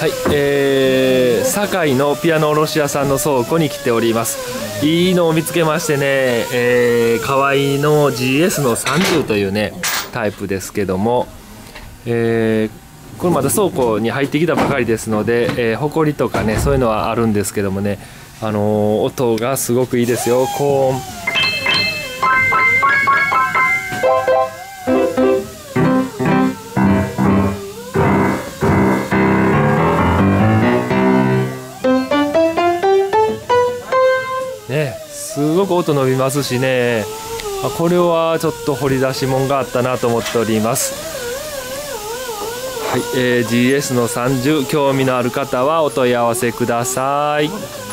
はい、えー、堺のピアノ卸屋さんの倉庫に来ております。いいのを見つけましてね、えー、河合の GS の30というねタイプですけども、えー、これまだ倉庫に入ってきたばかりですので、えー、埃とかねそういうのはあるんですけどもねあのー、音がすごくいいですよ。高音ね。すごく音伸びますしね。これはちょっと掘り出し物があったなと思っております。はい、えー、GS の30興味のある方はお問い合わせください。